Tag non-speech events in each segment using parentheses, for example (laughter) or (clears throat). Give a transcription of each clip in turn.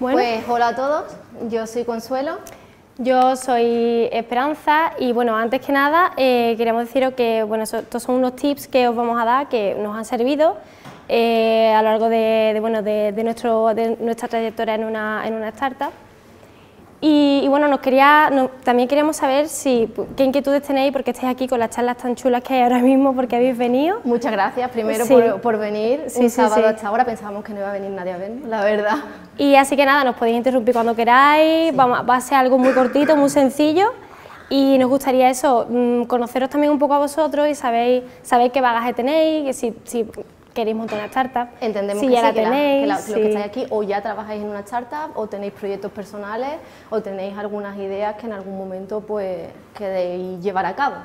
Pues hola a todos, yo soy Consuelo. Yo soy Esperanza y bueno, antes que nada eh, queremos deciros que bueno, estos son unos tips que os vamos a dar que nos han servido eh, a lo largo de, bueno, de, nuestro, de nuestra trayectoria en una, en una startup. Y, bueno, nos quería, también queríamos saber si, qué inquietudes tenéis porque estáis aquí con las charlas tan chulas que hay ahora (laughs) mismo, porque habéis venido. Muchas gracias primero por, por, venir, sí, un sábado hasta ahora, pensábamos que no iba a venir nadie a ver, la verdad. Y así que nada, nos podéis interrumpir cuando queráis, Vamos, va a ser algo muy cortito, muy sencillo. Y nos gustaría eso, mm, conoceros también un poco a vosotros y sabéis, sabéis qué bagaje tenéis, que si, si queréis montar una startup. Entendemos que, ya tenéis, que, los que estáis aquí o ya trabajáis en una startup o tenéis proyectos personales o tenéis algunas ideas que en algún momento pues queréis llevar a cabo.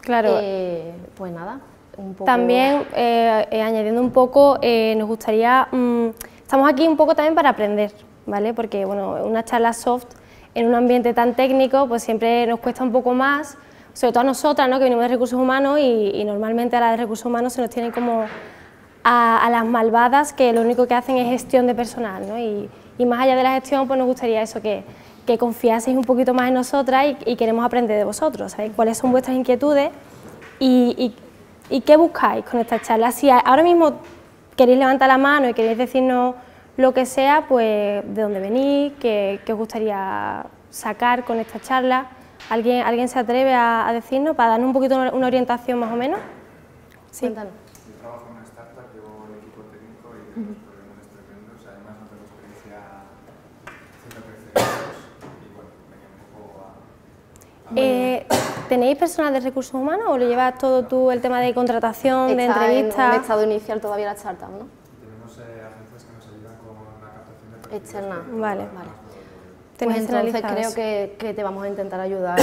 Claro. Eh, pues nada, un poco... También, eh, eh, añadiendo un poco, nos gustaría... Mm, estamos aquí un poco también para aprender, ¿vale? Porque, bueno, una charla soft en un ambiente tan técnico, pues siempre nos cuesta un poco más, sobre todo a nosotras, ¿no? que venimos de recursos humanos y, y normalmente a la de recursos humanos se nos tiene como a, las malvadas que lo único que hacen es gestión de personal. ¿no? Y, más allá de la gestión, pues nos gustaría eso, que, que confiaseis un poquito más en nosotras y, queremos aprender de vosotros, ¿sabéis? cuáles son vuestras inquietudes y, y, qué buscáis con esta charla. Si ahora mismo queréis levantar la mano y queréis decirnos lo que sea, pues de dónde venís, qué, os gustaría sacar con esta charla. ¿Alguien, ¿Alguien se atreve a, decirnos para darnos un poquito una, orientación más o menos? Sí. Cuéntanos. Eh, ¿Tenéis personal de recursos humanos o lo llevas todo tú el tema de contratación, de entrevistas? En estado inicial todavía la startup, ¿no? Tenemos eh, agencias que nos ayudan con la captación de Externa. Vale. vale. Pues entonces creo que, que, te vamos a intentar ayudar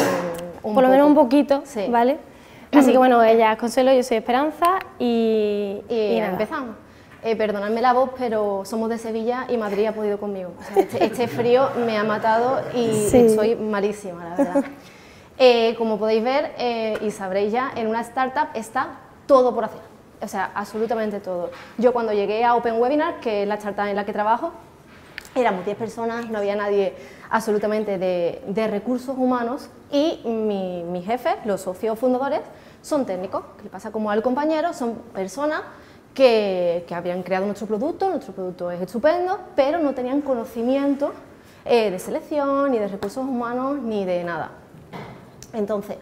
un Por lo menos un poquito, ¿vale? (clears throat) Así que bueno, ella es Consuelo, yo soy Esperanza y, y, empezamos. Eh, perdonadme la voz, pero somos de Sevilla y Madrid ha podido conmigo. este, este, frío me ha matado y soy malísima, la verdad. (laughs) Eh, como podéis ver eh, y sabréis ya, en una startup está todo por hacer, o sea, absolutamente todo. Yo cuando llegué a Open Webinar, que es la startup en la que trabajo, éramos 10 personas, no había nadie absolutamente de, recursos humanos y mi, mi jefe, los socios fundadores, son técnicos, que pasa como al compañero, son personas que, que, habían creado nuestro producto, nuestro producto es estupendo, pero no tenían conocimiento eh, de selección, ni de recursos humanos, ni de nada. Entonces,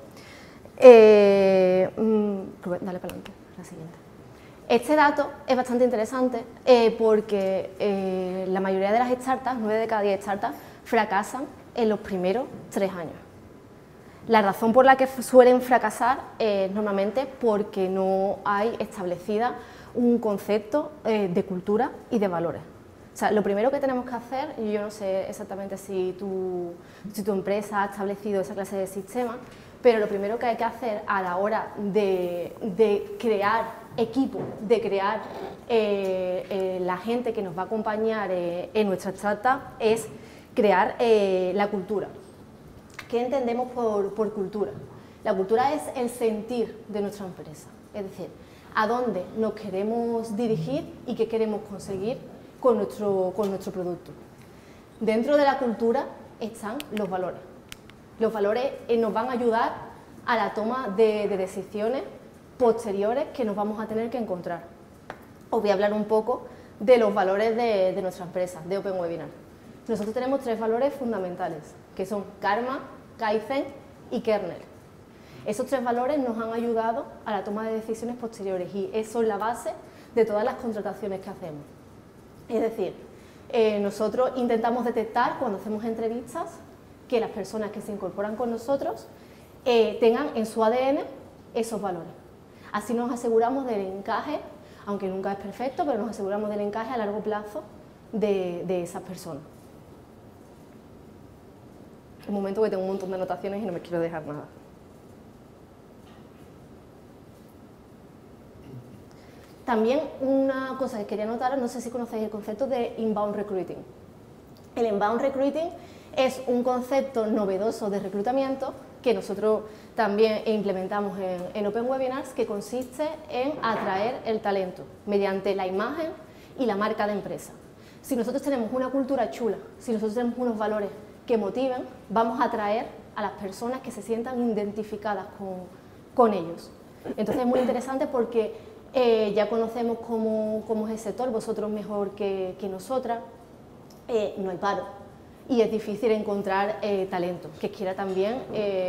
eh, mm, dale para adelante, la siguiente. Este dato es bastante interesante eh, porque eh, la mayoría de las startups, 9 de cada 10 startups, fracasan en los primeros tres años. La razón por la que suelen fracasar es normalmente porque no hay establecida un concepto de cultura y de valores. Lo primero que tenemos que hacer, y yo no sé exactamente si tu, empresa ha establecido esa clase de sistema, pero lo primero que hay que hacer a la hora de, de crear equipo, de crear eh, eh, la gente que nos va a acompañar eh, en nuestra startup es crear la cultura. ¿Qué entendemos por, por cultura? La cultura es el sentir de nuestra empresa, es decir, a dónde nos queremos dirigir y qué queremos conseguir con nuestro, con nuestro producto. Dentro de la cultura están los valores. Los valores eh, nos van a ayudar a la toma de, decisiones posteriores que nos vamos a tener que encontrar. Os voy a hablar un poco de los valores de, de nuestra empresa, de Open Webinar. Nosotros tenemos tres valores fundamentales, que son Karma, Kaizen y Kernel. Esos tres valores nos han ayudado a la toma de decisiones posteriores y eso es la base de todas las contrataciones que hacemos. Es decir, eh, nosotros intentamos detectar cuando hacemos entrevistas que las personas que se incorporan con nosotros eh, tengan en su ADN esos valores. Así nos aseguramos del encaje, aunque nunca es perfecto, pero nos aseguramos del encaje a largo plazo de, de esas personas. Un momento que tengo un montón de anotaciones y no me quiero dejar nada. También una cosa que quería notar, no sé si conocéis el concepto de inbound recruiting. El inbound recruiting es un concepto novedoso de reclutamiento que nosotros también implementamos en, Open Webinars, que consiste en atraer el talento mediante la imagen y la marca de empresa. Si nosotros tenemos una cultura chula, si nosotros tenemos unos valores que motiven, vamos a atraer a las personas que se sientan identificadas con, ellos. Entonces es muy interesante porque eh, ya conocemos cómo, cómo, es el sector, vosotros mejor que, nosotras, eh, no hay paro. Y es difícil encontrar eh, talento. Que quiera también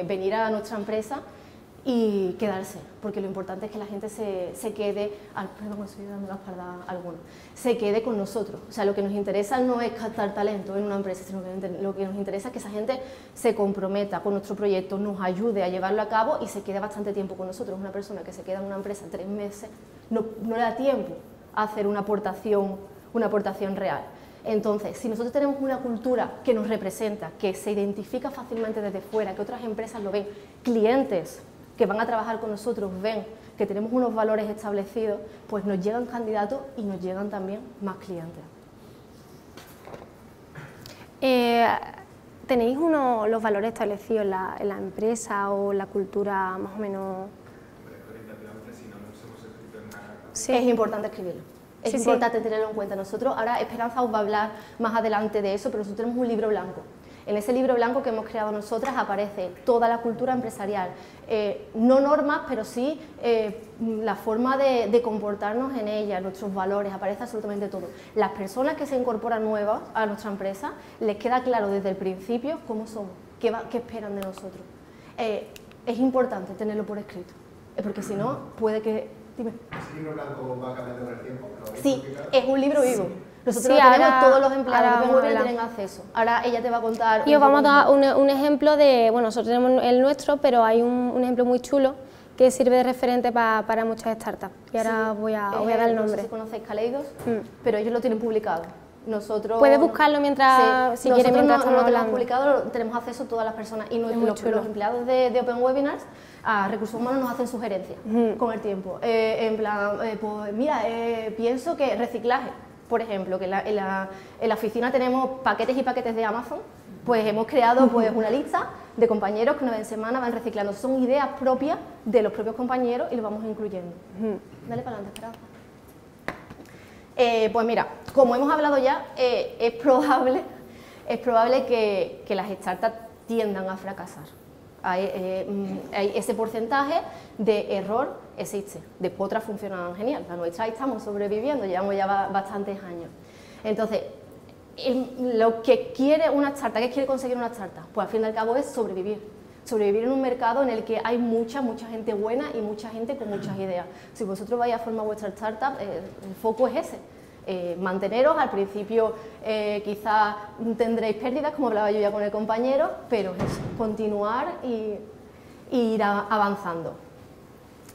venir a nuestra empresa y quedarse, porque lo importante es que la gente se, se quede, al, perdón, estoy dando la espalda a alguno, se quede con nosotros. O sea, lo que nos interesa no es captar talento en una empresa, sino que lo que nos interesa es que esa gente se comprometa con nuestro proyecto, nos ayude a llevarlo a cabo y se quede bastante tiempo con nosotros. Una persona que se queda en una empresa tres meses no, no le da tiempo a hacer una aportación, una aportación real. Entonces, si nosotros tenemos una cultura que nos representa, que se identifica fácilmente desde fuera, que otras empresas lo ven, clientes que van a trabajar con nosotros ven que tenemos unos valores establecidos, pues nos llegan candidatos y nos llegan también más clientes. Eh, ¿Tenéis uno, los valores establecidos en la, empresa o la cultura más o menos? Sí. Es importante escribirlo. Es importante tenerlo en cuenta. Nosotros, ahora Esperanza os va a hablar más adelante de eso, pero nosotros tenemos un libro blanco en ese libro blanco que hemos creado nosotras aparece toda la cultura empresarial, eh, no normas, pero sí eh, la forma de, comportarnos en ella, nuestros valores, aparece absolutamente todo. Las personas que se incorporan nuevas a nuestra empresa, les queda claro desde el principio cómo somos, qué, qué esperan de nosotros. Eh, es importante tenerlo por escrito, porque si no, puede que... Dime. ¿Ese libro blanco va cambiando con el tiempo? Sí, es un libro vivo. Nosotros tenemos, todos los empleados de tienen acceso. Ahora ella te va a contar... Y os vamos a dar un, ejemplo de, bueno, nosotros tenemos el nuestro, pero hay un, ejemplo muy chulo que sirve de referente para muchas startups. Y ahora voy, a, voy a dar el nombre. No sé si conocéis Kaleidos, mm. pero ellos lo tienen publicado. Nosotros, Puedes buscarlo mientras, si quieres, mientras no, lo tenemos publicado, tenemos acceso a todas las personas y los, empleados de, Open Webinars a recursos humanos nos hacen sugerencias con el tiempo. Eh, en plan, eh, pues mira, eh, pienso que reciclaje, por ejemplo, que en la, oficina tenemos paquetes y paquetes de Amazon, pues hemos creado pues, una lista de compañeros que una vez en semana van reciclando. Son ideas propias de los propios compañeros y los vamos incluyendo. Dale para adelante, Esperanza. Eh, pues mira, como hemos hablado ya, eh, es probable, es probable que, que las startups tiendan a fracasar. Eh, mm, hay, ese porcentaje de error existe. Después otras funcionan genial. La nuestra estamos sobreviviendo, llevamos ya bastantes años. Entonces, lo que quiere una startup, ¿qué quiere conseguir una startup? Pues al fin y al cabo es sobrevivir. Sobrevivir en un mercado en el que hay mucha, mucha gente buena y mucha gente con muchas ideas. Si vosotros vais a formar vuestra startup, eh, el foco es ese eh, manteneros. Al principio eh, quizás tendréis pérdidas, como hablaba yo ya con el compañero, pero es continuar y, ir avanzando.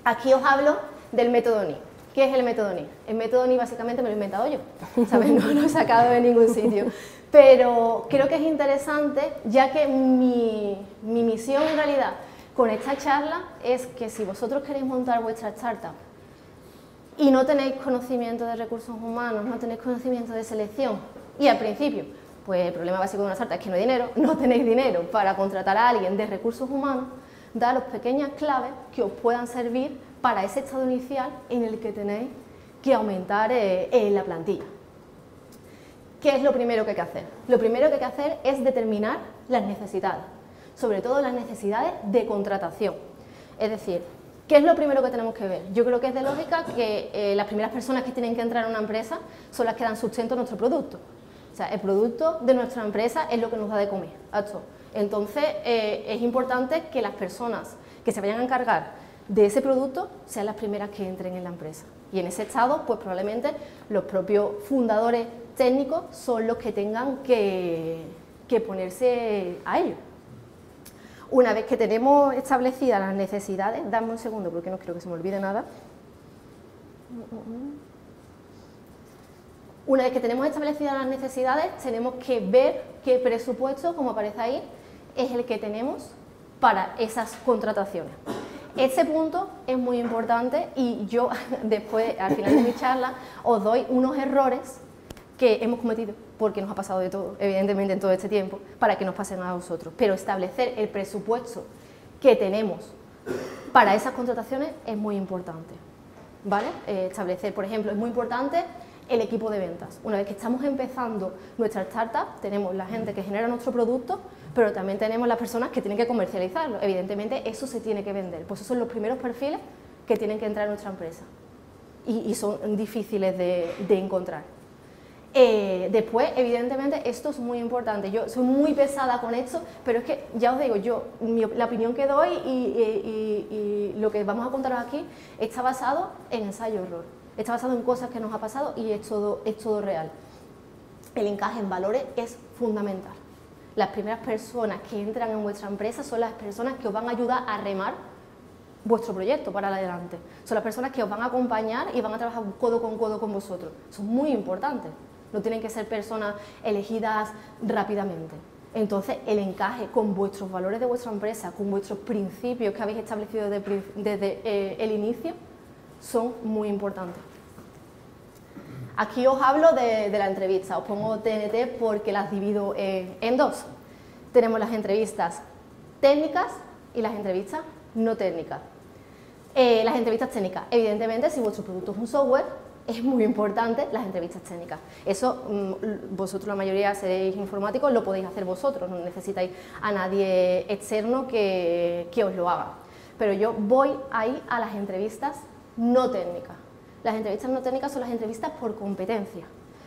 Aquí os hablo del método NI. ¿Qué es el método NI? El método NI básicamente me lo he inventado yo, No lo he sacado de ningún sitio. Pero creo que es interesante, ya que mi, mi misión en realidad con esta charla es que si vosotros queréis montar vuestra startup y no tenéis conocimiento de recursos humanos, no tenéis conocimiento de selección. Y al principio, pues el problema básico de una startup es que no hay dinero, no tenéis dinero para contratar a alguien de recursos humanos, daros pequeñas claves que os puedan servir para ese estado inicial en el que tenéis que aumentar eh, la plantilla. ¿Qué es lo primero que hay que hacer? Lo primero que hay que hacer es determinar las necesidades, sobre todo las necesidades de contratación. Es decir, ¿Qué es lo primero que tenemos que ver? Yo creo que es de lógica que eh, las primeras personas que tienen que entrar en una empresa son las que dan sustento a nuestro producto. O sea, el producto de nuestra empresa es lo que nos da de comer. Entonces, eh, es importante que las personas que se vayan a encargar de ese producto sean las primeras que entren en la empresa. Y en ese estado, pues probablemente los propios fundadores técnicos son los que tengan que, ponerse a ello. Una vez que tenemos establecidas las necesidades, dame un segundo porque no quiero que se me olvide nada. Una vez que tenemos establecidas las necesidades, tenemos que ver qué presupuesto, como aparece ahí, es el que tenemos para esas contrataciones. Este punto es muy importante y yo (laughs) después, al final de mi charla, os doy unos errores que hemos cometido porque nos ha pasado de todo, evidentemente, en todo este tiempo, para que nos pasen a nosotros. Pero establecer el presupuesto que tenemos para esas contrataciones es muy importante. ¿Vale? Eh, establecer, por ejemplo, es muy importante el equipo de ventas. Una vez que estamos empezando nuestra startup, tenemos la gente que genera nuestro producto, pero también tenemos las personas que tienen que comercializarlo. Evidentemente, eso se tiene que vender. Pues esos son los primeros perfiles que tienen que entrar en nuestra empresa. Y, son difíciles de, encontrar. Eh, después, evidentemente, esto es muy importante. Yo soy muy pesada con esto, pero es que, ya os digo, yo la opinión que doy y, lo que vamos a contaros aquí está basado en ensayo-error. Está basado en cosas que nos ha pasado y es todo, es todo real. El encaje en valores es fundamental. Las primeras personas que entran en vuestra empresa son las personas que os van a ayudar a remar vuestro proyecto para adelante. Son las personas que os van a acompañar y van a trabajar codo con codo con vosotros. Son muy importantes. No tienen que ser personas elegidas rápidamente. Entonces, el encaje con vuestros valores de vuestra empresa, con vuestros principios que habéis establecido desde, eh, el inicio, son muy importantes. Aquí os hablo de, la entrevista, os pongo TNT porque las divido en, dos. Tenemos las entrevistas técnicas y las entrevistas no técnicas. Eh, las entrevistas técnicas, evidentemente, si vuestro producto es un software, es muy importante las entrevistas técnicas. Eso mm, vosotros, la mayoría seréis informáticos, lo podéis hacer vosotros, no necesitáis a nadie externo que, que os lo haga. Pero yo voy ahí a las entrevistas no técnicas. Las entrevistas no técnicas son las entrevistas por competencia.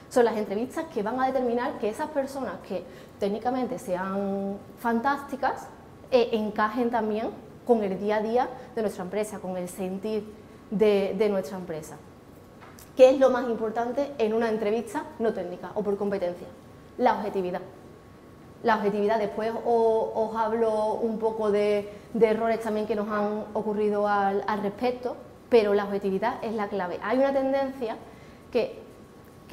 Son las entrevistas que van a determinar que esas personas que técnicamente sean fantásticas eh, encajen también con el día a día de nuestra empresa, con el sentir de, nuestra empresa. ¿Qué es lo más importante en una entrevista no técnica o por competencia? La objetividad. La objetividad, después os, hablo un poco de, errores también que nos han ocurrido al respecto, pero la objetividad es la clave. Hay una tendencia que,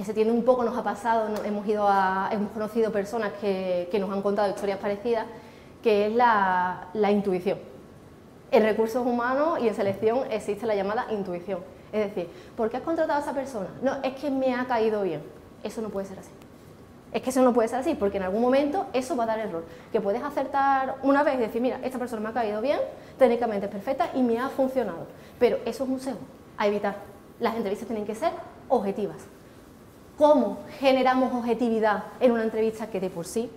se tiene un poco, nos ha pasado, hemos, ido hemos conocido personas que, nos han contado historias parecidas, que es la, intuición. En recursos humanos y en selección existe la llamada intuición. Es decir, ¿por qué has contratado a esa persona? No, es que me ha caído bien. Eso no puede ser así. Es que eso no puede ser así, porque en algún momento eso va a dar error. Que puedes acertar una vez y decir, mira, esta persona me ha caído bien, técnicamente es perfecta y me ha funcionado. Pero eso es un sesgo a evitar. Las entrevistas tienen que ser objetivas. ¿Cómo generamos objetividad en una entrevista que de por sí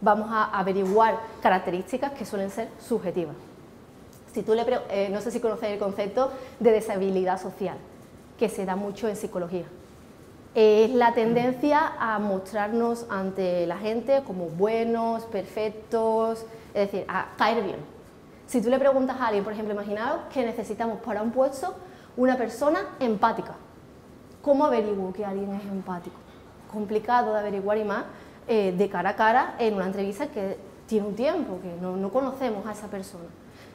vamos a averiguar características que suelen ser subjetivas? Si tú le eh, no sé si conoces el concepto de deshabilidad social, que se da mucho en psicología. Es la tendencia a mostrarnos ante la gente como buenos, perfectos, es decir, a caer bien si tú le preguntas a alguien, por ejemplo, imaginaos que necesitamos para un puesto una persona empática. ¿Cómo averiguo que alguien es empático? Complicado de averiguar y más eh, de cara a cara en una entrevista que tiene un tiempo, que no, no, conocemos a esa persona.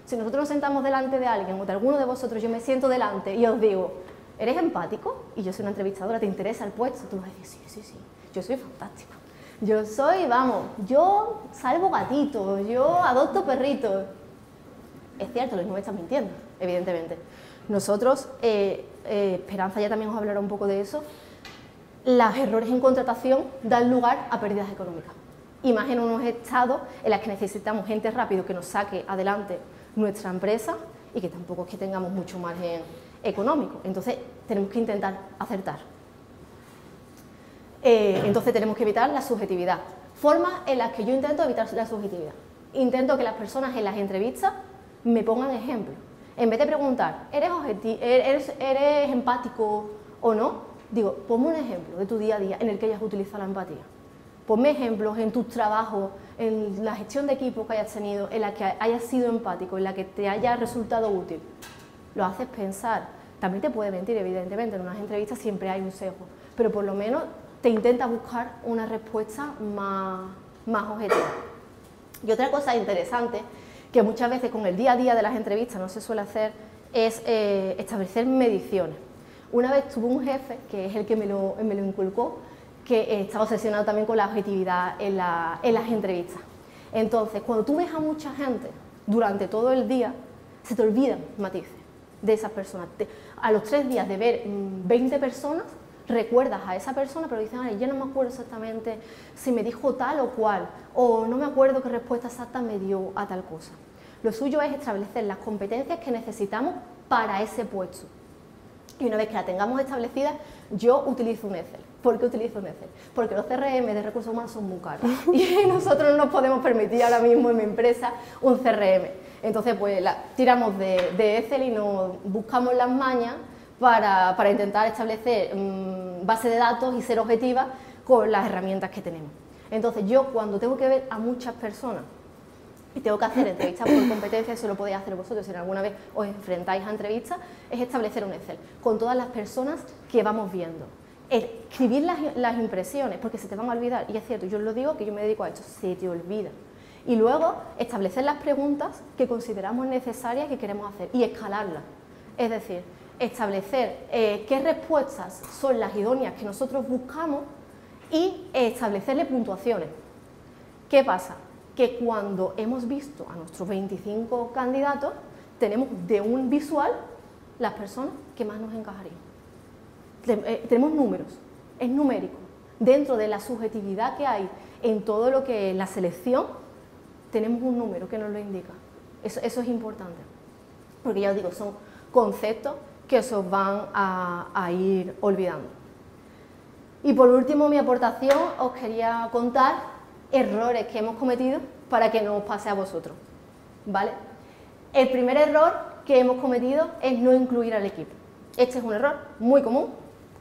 Si nosotros nos sentamos delante de alguien o de alguno de vosotros, yo me siento delante y os digo, ¿eres empático? Y yo soy una entrevistadora, ¿te interesa el puesto? Tú vas a decir, sí, sí, sí, yo soy fantástico. Yo soy, vamos, yo salvo gatitos, yo adopto perritos es cierto, no me están mintiendo, evidentemente. Nosotros, eh, eh, Esperanza ya también os hablará un poco de eso, los errores en contratación dan lugar a pérdidas económicas. Y más en unos estados en los que necesitamos gente rápido que nos saque adelante nuestra empresa y que tampoco es que tengamos mucho margen económico. Entonces tenemos que intentar acertar. Eh, entonces tenemos que evitar la subjetividad. Formas en las que yo intento evitar la subjetividad. Intento que las personas en las entrevistas me pongan ejemplos. En vez de preguntar, ¿eres, eres, ¿eres empático o no? Digo, ponme un ejemplo de tu día a día en el que hayas utilizado la empatía. Ponme ejemplos en tus trabajos, en la gestión de equipo que hayas tenido, en la que hayas sido empático, en la que te haya resultado útil. Lo haces pensar. También te puede mentir, evidentemente, en unas entrevistas siempre hay un sesgo, pero por lo menos te intenta buscar una respuesta más, objetiva. Y otra cosa interesante que muchas veces con el día a día de las entrevistas no se suele hacer, es eh, establecer mediciones. Una vez tuve un jefe, que es el que me lo, inculcó, que estaba obsesionado también con la objetividad en, en las entrevistas. Entonces, cuando tú ves a mucha gente durante todo el día, se te olvidan matices de esas personas. a los tres días de ver 20 mm, personas, recuerdas a esa persona, pero dices, Ay, yo no me acuerdo exactamente si me dijo tal o cual, o no me acuerdo qué respuesta exacta me dio a tal cosa. Lo suyo es establecer las competencias que necesitamos para ese puesto. Y una vez que la tengamos establecida, yo utilizo un Excel. ¿Por qué utilizo un Excel? Porque los CRM de recursos humanos son muy caros (laughs) y nosotros no nos podemos permitir ahora mismo en mi empresa un CRM. Entonces, pues tiramos de, Excel y nos buscamos las mañas para, intentar establecer mm, base de datos y ser objetiva con las herramientas que tenemos. Entonces, yo cuando tengo que ver a muchas personas y tengo que hacer entrevistas por competencia, eso lo podéis hacer vosotros si alguna vez os enfrentáis a entrevistas, es establecer un Excel con todas las personas que vamos viendo. Escribir las, impresiones, porque se te van a olvidar, y es cierto, yo os lo digo que yo me dedico a esto, se te olvida. Y luego establecer las preguntas que consideramos necesarias que queremos hacer y escalarlas. Es decir, establecer eh, qué respuestas son las idóneas que nosotros buscamos y establecerle puntuaciones. ¿Qué pasa? que cuando hemos visto a nuestros 25 candidatos, tenemos de un visual las personas que más nos encajarían. Eh, tenemos números, es numérico. Dentro de la subjetividad que hay en todo lo que es la selección, tenemos un número que nos lo indica. Eso, es importante, porque ya os digo, son conceptos que se os van a, a ir olvidando. Y por último, mi aportación, os quería contar errores que hemos cometido para que no os pase a vosotros. ¿Vale? El primer error que hemos cometido es no incluir al equipo. Este es un error muy común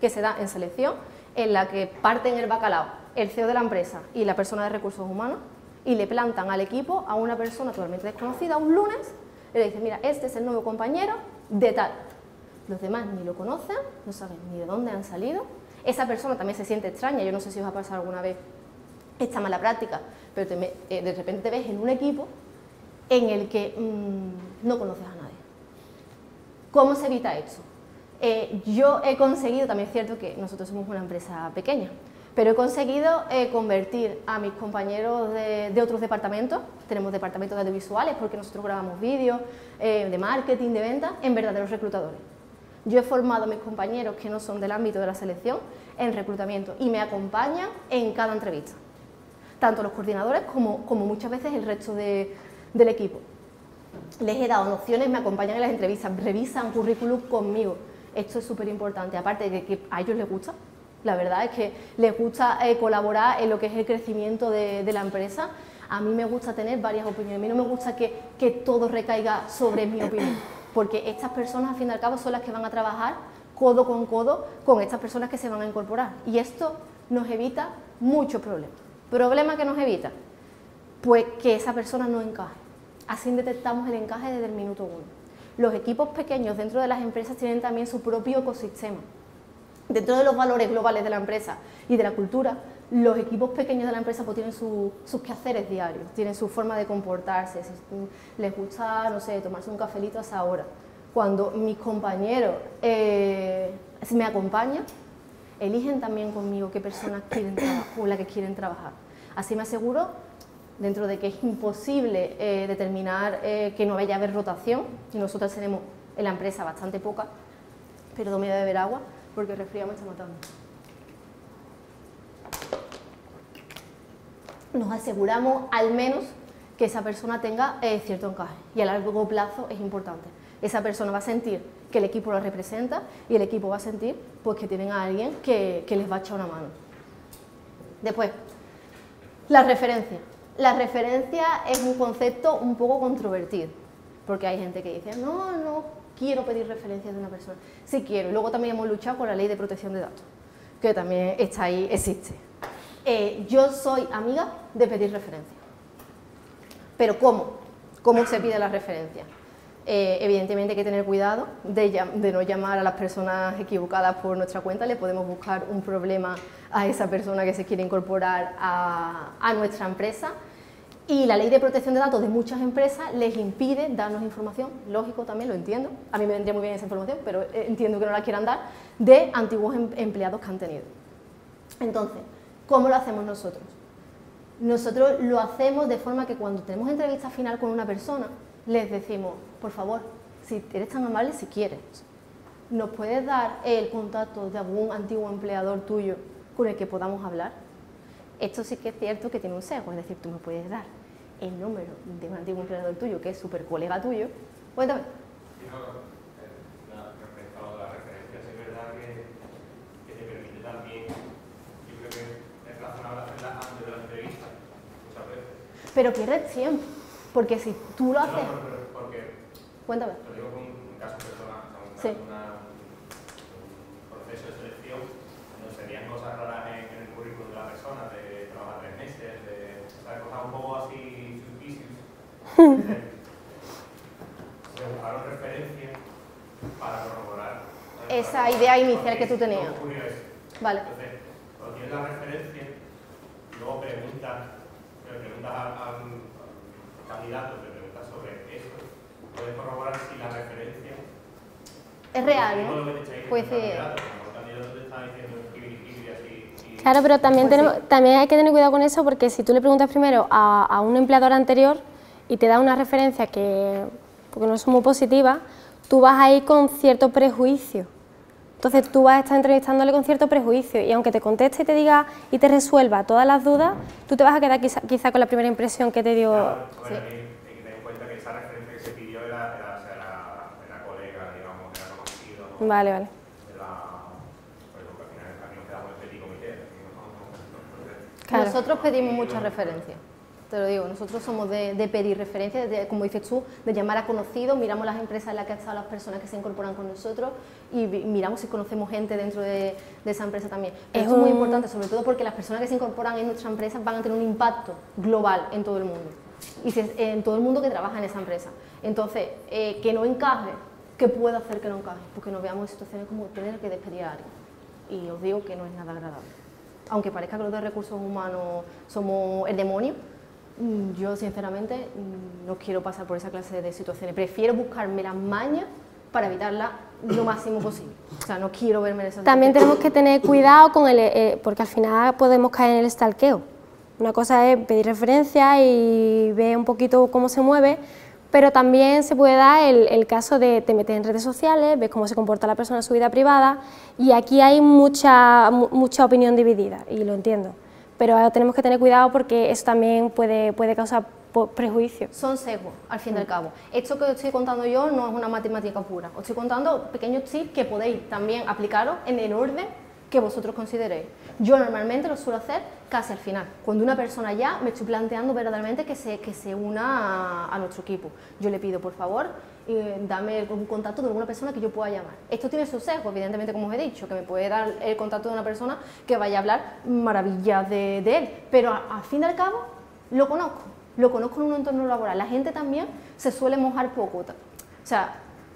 que se da en selección, en la que parten el bacalao el CEO de la empresa y la persona de recursos humanos y le plantan al equipo a una persona totalmente desconocida un lunes y le dicen, mira, este es el nuevo compañero de tal. Los demás ni lo conocen, no saben ni de dónde han salido. Esa persona también se siente extraña, yo no sé si os ha pasado alguna vez esta mala práctica, pero eh, de repente te ves en un equipo en el que mm, no conoces a nadie. ¿Cómo se evita eso? Eh, yo he conseguido, también es cierto que nosotros somos una empresa pequeña, pero he conseguido eh, convertir a mis compañeros de, otros departamentos, tenemos departamentos de audiovisuales porque nosotros grabamos vídeos, de marketing, de venta, en verdaderos reclutadores. Yo he formado a mis compañeros que no son del ámbito de la selección en reclutamiento y me acompañan en cada entrevista tanto los coordinadores como, muchas veces el resto del equipo. Les he dado nociones, me acompañan en las entrevistas, revisan currículum conmigo. Esto es súper importante, aparte de que a ellos les gusta, la verdad es que les gusta eh, colaborar en lo que es el crecimiento de, la empresa. A mí me gusta tener varias opiniones, a mí no me gusta que, que todo recaiga sobre mi opinión, porque estas personas al fin y al cabo son las que van a trabajar codo con codo con estas personas que se van a incorporar. Y esto nos evita muchos problemas. ¿Problema que nos evita? Pues que esa persona no encaje. Así detectamos el encaje desde el minuto uno. Los equipos pequeños dentro de las empresas tienen también su propio ecosistema. Dentro de los valores globales de la empresa y de la cultura, los equipos pequeños de la empresa pues, tienen sus quehaceres diarios, tienen su forma de comportarse, les gusta, no sé, tomarse un cafelito a esa hora. Cuando mis compañeros eh, me acompañan, eligen también conmigo qué personas quieren trabajar, con la que quieren trabajar. Así me aseguro, dentro de que es imposible eh, determinar eh, que no vaya a haber rotación, y nosotros tenemos en la empresa bastante poca, pero me voy a beber agua porque el resfriado me está matando. Nos aseguramos al menos que esa persona tenga eh, cierto encaje y a largo plazo es importante. Esa persona va a sentir que el equipo lo representa y el equipo va a sentir pues, que tienen a alguien que, les va a echar una mano. Después, la referencia. La referencia es un concepto un poco controvertido, porque hay gente que dice, no, no quiero pedir referencias de una persona. Sí quiero. Luego también hemos luchado con la ley de protección de datos, que también está ahí, existe. Eh, yo soy amiga de pedir referencias. Pero ¿cómo? ¿Cómo se pide la referencia? Eh, evidentemente hay que tener cuidado de, no llamar a las personas equivocadas por nuestra cuenta, le podemos buscar un problema a esa persona que se quiere incorporar a, nuestra empresa. Y la ley de protección de datos de muchas empresas les impide darnos información, lógico también, lo entiendo, a mí me vendría muy bien esa información, pero eh, entiendo que no la quieran dar, de antiguos em, empleados que han tenido. Entonces, ¿cómo lo hacemos nosotros? Nosotros lo hacemos de forma que cuando tenemos entrevista final con una persona, les decimos, por favor, si eres tan amable, si quieres, ¿nos puedes dar el contacto de algún antiguo empleador tuyo con el que podamos hablar? Esto sí que es cierto que tiene un sesgo, es decir, tú me puedes dar el número de un antiguo empleador tuyo que es súper colega tuyo. Cuéntame. Sí, no, eh, respecto a la referencia, es verdad que, que te permite también, yo creo que es razonable hacerla antes de la entrevista, muchas veces. Pero pierdes tiempo, porque si tú lo haces... No, no, porque, Cuéntame. Lo digo con un caso personal, o sea, sí. una, un proceso de selección, no serían cosas raras Se buscaron referencias para corroborar. Esa Para- idea inicial que tú no tenías. Vale. Entonces, cuando tienes la referencia, luego preguntas, le preguntas al, candidato, le preguntas sobre eso, puedes corroborar si la referencia Es real, ¿no? que te está diciendo Pues sí. Claro, pero también, Pues tenemos, sí. también hay que tener cuidado con eso porque si tú le preguntas primero a, a un empleador anterior y te da una referencia que porque no son muy positivas, tú vas a ir con cierto prejuicio. Entonces tú vas a estar entrevistándole con cierto prejuicio y aunque te conteste y te diga y te resuelva todas las dudas, tú te vas a quedar quizá, quizá con la primera impresión que te dio. Claro, bueno, hay, hay que tener en cuenta que esa referencia que se pidió era, era, o sea, era, era colega, digamos, era conocido. ¿no? Vale, vale. Pues, Claro. Nosotros pedimos muchas referencias, te lo digo, nosotros somos de, de pedir referencias, de, como dices tú, de llamar a conocidos, miramos las empresas en las que han estado las personas que se incorporan con nosotros y miramos si conocemos gente dentro de, de esa empresa también. Pero Es esto es muy importante, sobre todo porque las personas que se incorporan en nuestra empresa van a tener un impacto global en todo el mundo y en todo el mundo que trabaja en esa empresa. Entonces, eh, que no encaje, ¿qué puede hacer que no encaje? Porque nos veamos en situaciones como tener que despedir a alguien. Y os digo que no es nada agradable aunque parezca que los de recursos humanos somos el demonio, yo sinceramente mm, no quiero pasar por esa clase de situaciones. Prefiero buscarme las mañas para evitarla lo máximo posible. O sea, no quiero verme en esa También tenemos que tener cuidado con el, eh, porque al final podemos caer en el stalkeo. Una cosa es pedir referencias y ver un poquito cómo se mueve, pero también se puede dar el, el caso de te metes en redes sociales, ves cómo se comporta la persona en su vida privada y aquí hay mucha, mu- mucha opinión dividida y lo entiendo. Pero tenemos que tener cuidado porque eso también puede, puede causar prejuicios. Son sesgos, al fin y al cabo. Esto que os estoy contando yo no es una matemática pura. Os estoy contando pequeños tips que podéis también aplicaros en el orden que vosotros consideréis. Yo normalmente lo suelo hacer casi al final, cuando una persona ya me estoy planteando verdaderamente que se, que se una a, a nuestro equipo. Yo le pido, por favor, eh, dame un contacto de alguna persona que yo pueda llamar. Esto tiene su sesgo, evidentemente, como os he dicho, que me puede dar el contacto de una persona que vaya a hablar maravillas de, de él, pero al fin y al cabo lo conozco, lo conozco en un entorno laboral. La gente también se suele mojar poco. O sea,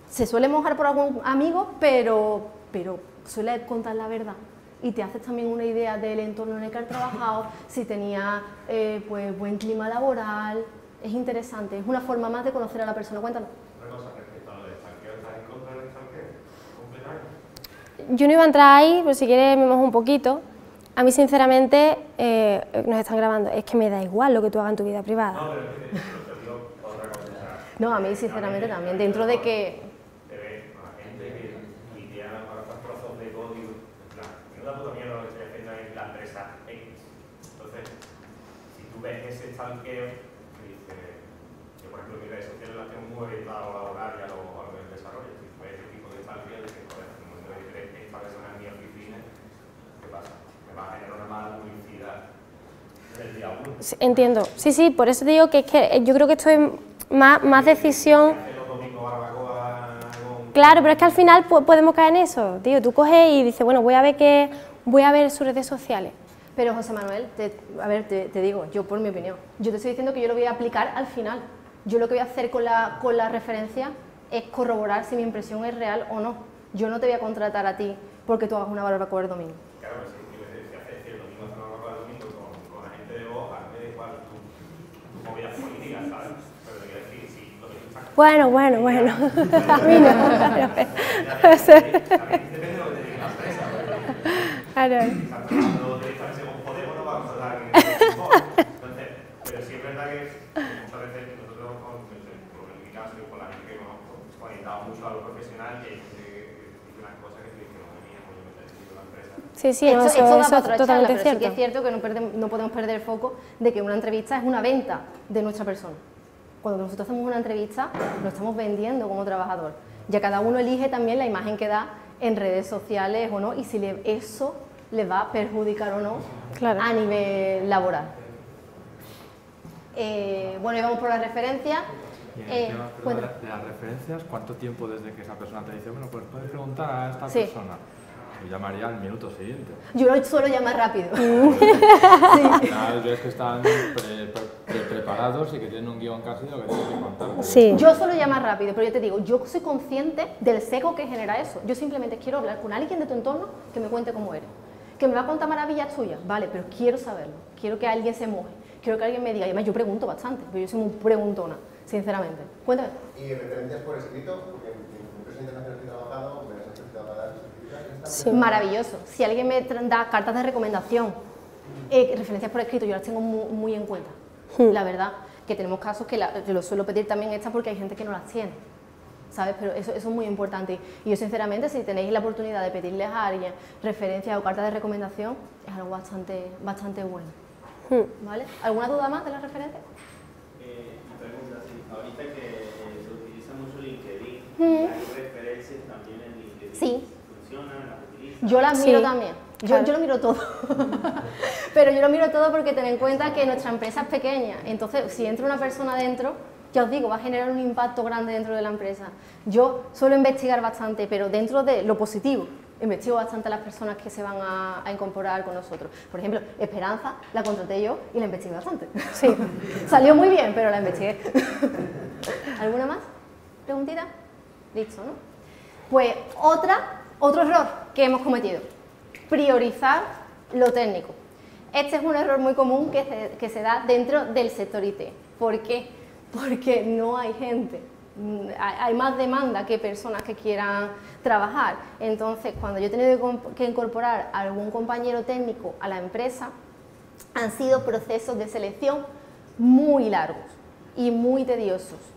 se suele mojar por algún amigo, pero, pero suele contar la verdad. Y te haces también una idea del entorno en el que has trabajado, si tenía eh, pues, buen clima laboral. Es interesante, es una forma más de conocer a la persona. Cuéntanos. Yo no iba a entrar ahí, pero si quieres me mojo un poquito. A mí, sinceramente, eh, nos están grabando. Es que me da igual lo que tú hagas en tu vida privada. No, pero a mí sinceramente también, dentro de que... Entonces, si tú ves ese que dice, yo por ejemplo mis redes sociales las tengo muy orientadas a lo laboral y a lo, a lo del desarrollo, si tú ves ese tipo de stalkeo, dices, joder, en el momento de que esta persona es mi oficina, ¿qué pasa? Me va a generar una mala publicidad desde el día uno. Sí, Entiendo. Sí, sí, por eso te digo que es que eh, yo creo que esto es más, más decisión. Claro, pero es que al final podemos caer en eso. Tío, tú coges y dices, bueno, voy a ver qué, voy a ver sus redes sociales. Pero José Manuel, te- a ver, te, te digo, yo por mi opinión, yo te estoy diciendo que yo lo voy a aplicar al final. Yo lo que voy a hacer con la, con la referencia es corroborar si mi impresión es real o no. Yo no te voy a contratar a ti porque tú hagas una barbacoa el domingo. Claro, pues si, si, haces el domingo una barbacoa el domingo con, con la gente de voz, a mí me da igual tu, tu movida política, ¿sabes? Pero te quiero decir, si lo que tú estás Bueno, bueno, bueno. A mí no, claro. También depende de lo que te diga la empresa. Claro. Estás tratando de distancia con Podemos, no vamos a dar que Entonces, pero sí es verdad que muchas veces y por la gente que conozco, orientamos mucho a lo profesional y hay gente que dice unas cosas que te dicen, no, mía, yo me necesito la empresa. Sí, sí, esto, eso, esto da eso para es otra charla, totalmente pero sí que es cierto que no, podemos perder el foco de que una entrevista es una venta de nuestra persona. Cuando nosotros hacemos una entrevista, lo estamos vendiendo como trabajador. Ya cada uno elige también la imagen que da en redes sociales o no, y si le- eso le va a perjudicar o no Claro. a nivel laboral. Eh, bueno, íbamos por Eh, de las referencias, ¿cuánto tiempo desde que esa persona te dice, bueno, pues puedes preguntar a esta persona? Yo llamaría al minuto siguiente. Yo lo suelo llamar rápido. (laughs) sí. Al ves que están preparados y que tienen un guion casi lo que tienen que contar. Sí. Yo suelo llamar rápido, pero yo te digo, yo soy consciente del seco que genera eso. Yo simplemente quiero hablar con alguien de tu entorno que me cuente cómo eres. Que me va a contar maravillas tuyas, vale, pero quiero saberlo. Quiero que alguien se moje. Quiero que alguien me diga. Y además yo pregunto bastante, porque yo soy muy preguntona, sinceramente. Cuéntame. ¿Y referencias por escrito? Porque en empresa internacional que he trabajado, me para dar Sí. Maravilloso. Si alguien me da cartas de recomendación, eh, referencias por escrito, yo las tengo muy, en cuenta. Hmm. La verdad, que tenemos casos que, la, lo suelo pedir también estas porque hay gente que no las tiene. ¿Sabes? Pero eso, eso, es muy importante. Y yo, sinceramente, si tenéis la oportunidad de pedirles a alguien referencias o cartas de recomendación, es algo bastante, bastante bueno. Hmm. ¿Vale? ¿Alguna duda más de las referencias? Eh, pregunta, sí. Ahorita que se utiliza mucho ¿hay referencias también en LinkedIn? Sí. Yo las miro también. Yo, yo, lo miro todo. (laughs) Pero yo lo miro todo porque ten en cuenta que nuestra empresa es pequeña. Entonces, si entra una persona dentro, ya os digo, va a generar un impacto grande dentro de la empresa. Yo suelo investigar bastante, pero dentro de lo positivo. Investigo bastante a las personas que se van a, a incorporar con nosotros. Por ejemplo, Esperanza la contraté yo y la investigué bastante. Sí, (laughs) salió muy bien, pero la investigué. (laughs) ¿Alguna más? ¿Preguntita? Listo, ¿no? Pues otra otro error que hemos cometido, priorizar lo técnico. Este es un error muy común que se, da dentro del sector IT. ¿Por qué? Porque no hay gente, mm, hay más demanda que personas que quieran trabajar. Entonces, cuando yo he tenido que incorporar a algún compañero técnico a la empresa, han sido procesos de selección muy largos y muy tediosos.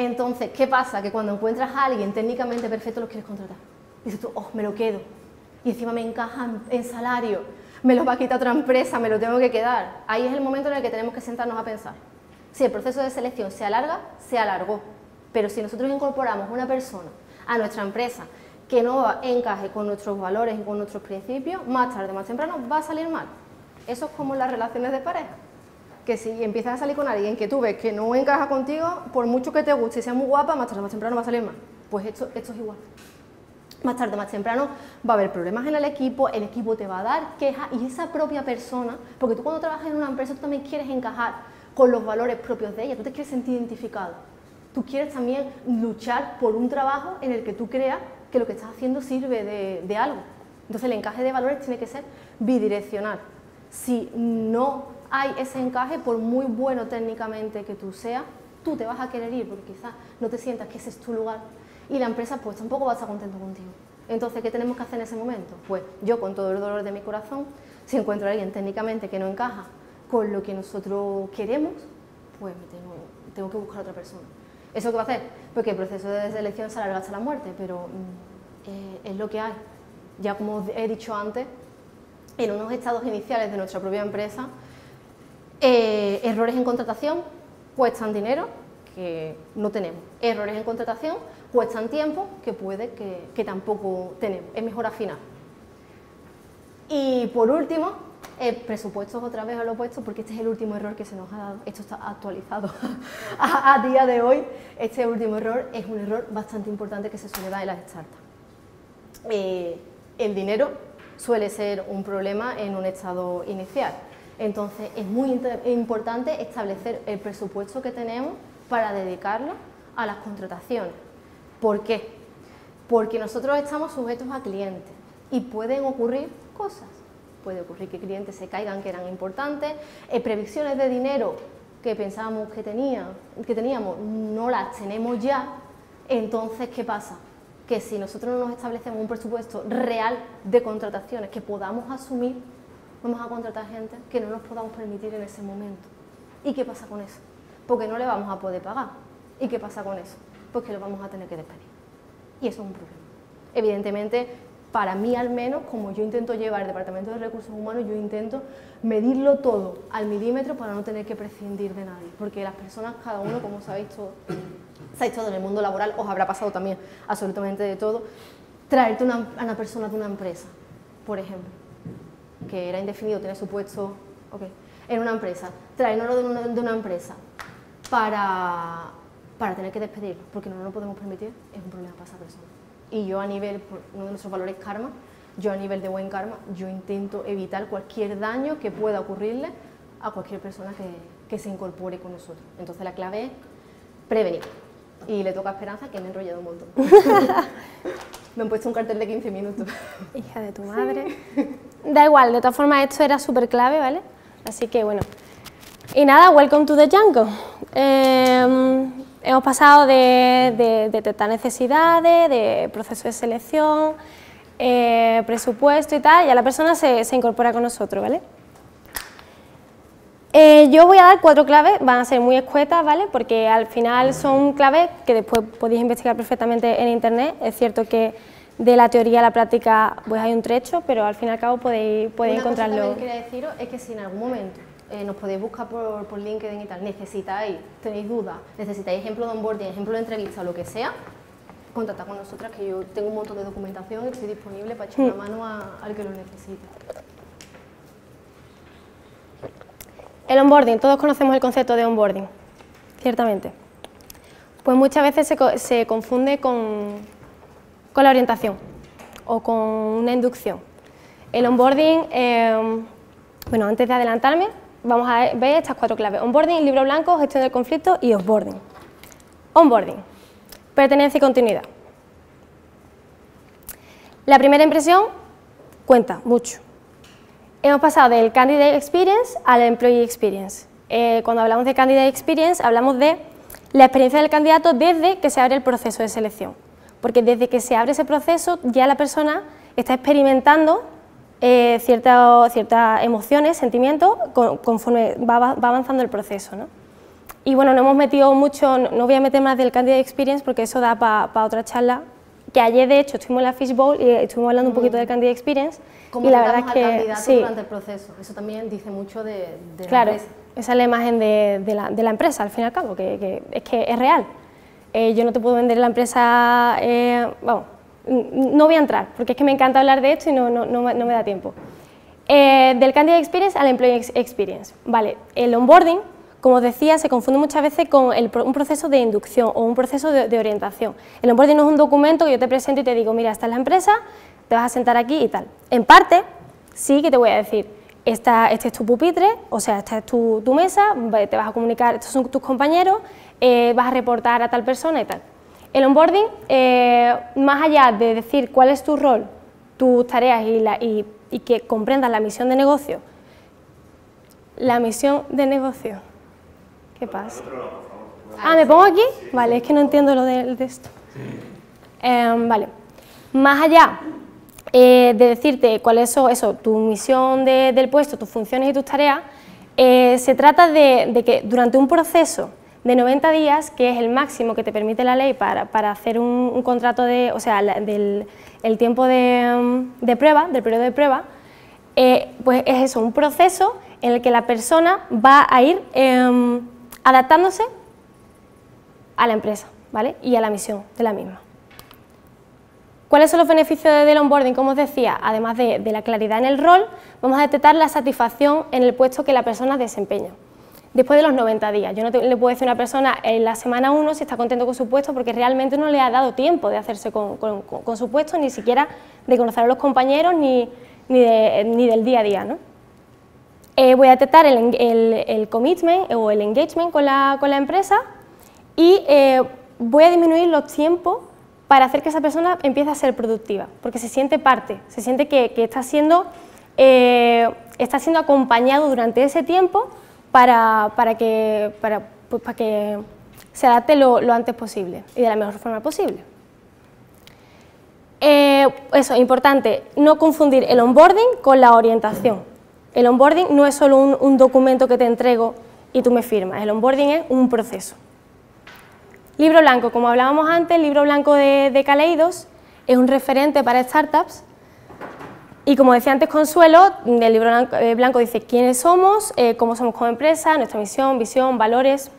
Entonces, ¿qué pasa? Que cuando encuentras a alguien técnicamente perfecto, lo quieres contratar dices tú, oh, me lo quedo. Y encima me encaja en salario, me lo va a quitar otra empresa, me lo tengo que quedar. Ahí es el momento en el que tenemos que sentarnos a pensar. Si el proceso de selección se alarga, se alargó. Pero si nosotros incorporamos una persona a nuestra empresa que no encaje con nuestros valores y con nuestros principios, más tarde, más temprano, va a salir mal. Eso es como las relaciones de pareja. Que si empiezas a salir con alguien que tú ves que no encaja contigo, por mucho que te guste y sea muy guapa, más tarde, más temprano va a salir mal. Pues esto, esto es igual más tarde o más temprano va a haber problemas en el equipo, el equipo te va a dar quejas y esa propia persona, porque tú cuando trabajas en una empresa tú también quieres encajar con los valores propios de ella, tú te quieres sentir identificado, tú quieres también luchar por un trabajo en el que tú creas que lo que estás haciendo sirve de, de algo. Entonces el encaje de valores tiene que ser bidireccional. Si no hay ese encaje, por muy bueno técnicamente que tú seas, tú te vas a querer ir porque quizás no te sientas que ese es tu lugar y la empresa pues tampoco va a estar contento contigo. Entonces, ¿qué tenemos que hacer en ese momento? Pues yo con todo el dolor de mi corazón, si encuentro a alguien técnicamente que no encaja con lo que nosotros queremos, pues tengo, que buscar a otra persona. ¿Eso qué va a hacer? Porque el proceso de selección se alarga hasta la muerte, pero mm, eh, es lo que hay. Ya como he dicho antes, en unos estados iniciales de nuestra propia empresa, eh, errores en contratación cuestan dinero que no tenemos. Errores en contratación cuestan tiempo que puede que, tampoco tenemos. Es mejor afinar. Y por último, el presupuestos otra vez a lo opuesto, porque este es el último error que se nos ha dado. Esto está actualizado (laughs) a, día de hoy. Este último error es un error bastante importante que se suele dar en las startups. Eh, el dinero suele ser un problema en un estado inicial. Entonces es muy importante establecer el presupuesto que tenemos para dedicarlo a las contrataciones. ¿Por qué? Porque nosotros estamos sujetos a clientes y pueden ocurrir cosas. Puede ocurrir que clientes se caigan que eran importantes, eh, previsiones de dinero que pensábamos que, tenía, que teníamos no las tenemos ya, entonces ¿qué pasa? Que si nosotros no nos establecemos un presupuesto real de contrataciones que podamos asumir, vamos a contratar gente que no nos podamos permitir en ese momento. ¿Y qué pasa con eso? Porque no le vamos a poder pagar. ¿Y qué pasa con eso? pues que lo vamos a tener que despedir. Y eso es un problema. Evidentemente, para mí al menos, como yo intento llevar el Departamento de Recursos Humanos, yo intento medirlo todo al milímetro para no tener que prescindir de nadie, porque las personas, cada uno, como sabéis todo, sabéis todo en el mundo laboral, os habrá pasado también absolutamente de todo, traerte una, a una persona de una empresa, por ejemplo, que era indefinido, tiene su puesto, en una empresa, traernos de una, de una empresa para, para tener que despedir, porque no nos lo podemos permitir, es un problema para esa persona. Y yo a nivel, uno de nuestros valores karma, yo a nivel de buen karma, yo intento evitar cualquier daño que pueda ocurrirle a cualquier persona que, que se incorpore con nosotros. Entonces la clave es prevenir. Y le toca a Esperanza que me he enrollado un montón. (laughs) me han puesto un cartel de 15 minutos. Hija de tu madre. Da igual, de todas formas esto era súper clave, ¿vale? Así que bueno. Y nada, welcome to the jungle. Em, hemos pasado de, de, detectar necesidades, de proceso de selección, eh, presupuesto y tal, y ya la persona se, se incorpora con nosotros, ¿vale? Eh, yo voy a dar cuatro claves, van a ser muy escuetas, ¿vale? Porque al final son claves que después podéis investigar perfectamente en internet. Es cierto que de la teoría a la práctica pues hay un trecho, pero al fin y al cabo podéis, podéis Una encontrarlo. Cosa que quería deciros es que si en algún momento eh, nos podéis buscar por, por, LinkedIn y tal, necesitáis, tenéis dudas, necesitáis ejemplo de onboarding, ejemplo de entrevista o lo que sea, contactad con nosotras que yo tengo un montón de documentación y estoy disponible para echar una mano a, al que lo necesite. El onboarding, todos conocemos el concepto de onboarding, ciertamente. Pues muchas veces se, se confunde con, con, la orientación o con una inducción. El onboarding, eh, bueno, antes de adelantarme, vamos a ver estas cuatro claves. Onboarding, libro blanco, gestión del conflicto y offboarding. Onboarding, pertenencia y continuidad. La primera impresión cuenta mucho. Hemos pasado del Candidate Experience al Employee Experience. Eh, cuando hablamos de Candidate Experience, hablamos de la experiencia del candidato desde que se abre el proceso de selección. Porque desde que se abre ese proceso, ya la persona está experimentando eh, ciertas cierta emociones, sentimientos, con, conforme va, va, avanzando el proceso. ¿no? Y bueno, no hemos metido mucho, no, no, voy a meter más del Candidate Experience porque eso da para pa otra charla, que ayer de hecho estuvimos en la Fishbowl y estuvimos hablando un poquito del Candidate Experience Como y la verdad es que candidato sí, durante el proceso, eso también dice mucho de, de claro, la empresa. esa es la imagen de, de, la, de, la, empresa al fin y al cabo, que, que es que es real. Eh, yo no te puedo vender la empresa, eh, vamos, no voy a entrar, porque es que me encanta hablar de esto y no, no, no, no me da tiempo. Eh, del Candidate Experience al Employee Experience, vale, el onboarding como os decía, se confunde muchas veces con el, un proceso de inducción o un proceso de, orientación. El onboarding no es un documento que yo te presento y te digo, mira, esta es la empresa, te vas a sentar aquí y tal. En parte, sí que te voy a decir, esta, este es tu pupitre, o sea, esta es tu, mesa, te vas a comunicar, estos son tus compañeros, eh, vas a reportar a tal persona y tal. El onboarding, eh, más allá de decir cuál es tu rol, tus tareas y, que comprendas la misión de negocio, la misión de negocio ¿Qué pasa? Ah, ¿me pongo aquí? Vale, es que no entiendo lo de, esto. Eh, vale. Más allá eh, de decirte cuál es eso, tu misión de, del puesto, tus funciones y tus tareas, se trata de, que durante un proceso de 90 días, que es el máximo que te permite la ley para, para hacer un, contrato de, o sea, del el tiempo de, de, prueba, del periodo de prueba, pues es eso, un proceso en el que la persona va a ir em, adaptándose a la empresa ¿vale? y a la misión de la misma. ¿Cuáles son los beneficios del onboarding? Como os decía, además de, de, la claridad en el rol, vamos a detectar la satisfacción en el puesto que la persona desempeña. Después de los 90 días, yo no te, le puedo decir a una persona en la semana 1 si está contento con su puesto porque realmente no le ha dado tiempo de hacerse con, con, su puesto, ni siquiera de conocer a los compañeros ni, ni, de, ni del día a día. ¿no? Eh, voy a detectar el, el, el, commitment o el engagement con la, con la empresa y eh, voy a disminuir los tiempos para hacer que esa persona empiece a ser productiva, porque se siente parte, se siente que, que está, siendo, eh, está siendo acompañado durante ese tiempo para, para, que, para, pues, para que se adapte lo, lo, antes posible y de la mejor forma posible. eso, importante, no confundir el onboarding con la orientación. El onboarding no es solo un, un, documento que te entrego y tú me firmas, el onboarding es un proceso. Libro blanco, como hablábamos antes, el libro blanco de, de Caleidos es un referente para startups y como decía antes Consuelo, el libro blanco, eh, blanco dice quiénes somos, eh, cómo somos como empresa, nuestra misión, visión, valores.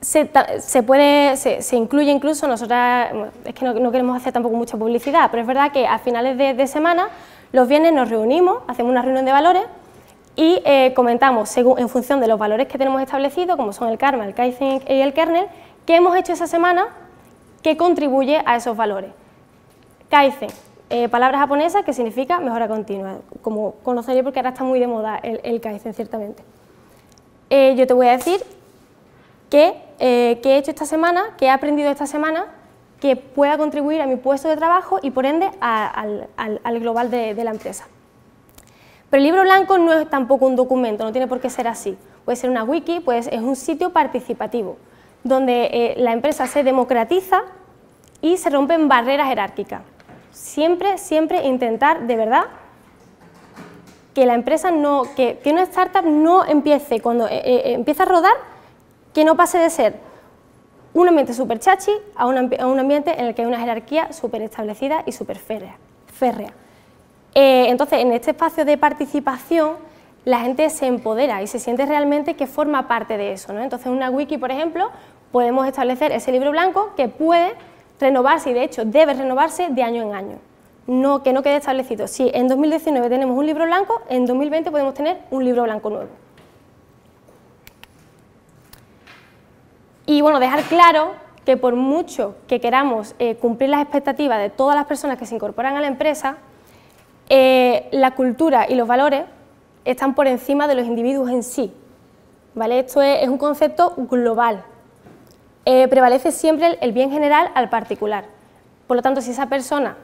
Se, se, incluye incluso, nosotras, es que no, queremos hacer tampoco mucha publicidad, pero es verdad que a finales de, semana Los viernes nos reunimos, hacemos una reunión de valores y eh, comentamos en función de los valores que tenemos establecidos, como son el karma, el kaizen y el kernel, qué hemos hecho esa semana que contribuye a esos valores. Kaizen, eh, palabra japonesa que significa mejora continua, como conocería porque ahora está muy de moda el, Kaizen, ciertamente. Eh, yo te voy a decir qué, he hecho esta semana, qué he aprendido esta semana, que pueda contribuir a mi puesto de trabajo y por ende al, global de la empresa. Pero el libro blanco no es tampoco un documento, no tiene por qué ser así. Puede ser una wiki, pues es un sitio participativo, donde eh, la empresa se democratiza y se rompen barreras jerárquicas. Siempre, siempre intentar de verdad que la empresa no, que, una startup no empiece, cuando eh, eh, empieza a rodar, que no pase de ser un ambiente súper chachi a un, a un, ambiente en el que hay una jerarquía súper establecida y súper férrea. Eh, entonces, en este espacio de participación, la gente se empodera y se siente realmente que forma parte de eso. Entonces, en una wiki, por ejemplo, podemos establecer ese libro blanco que puede renovarse y, de hecho, debe renovarse de año en año. No, que no quede establecido. Si en 2019 tenemos un libro blanco, en 2020 podemos tener un libro blanco nuevo. Y bueno, dejar claro que por mucho que queramos eh, cumplir las expectativas de todas las personas que se incorporan a la empresa, eh, la cultura y los valores están por encima de los individuos en sí. ¿vale? Esto es, un concepto global. Eh, prevalece siempre el, bien general al particular. Por lo tanto, si esa persona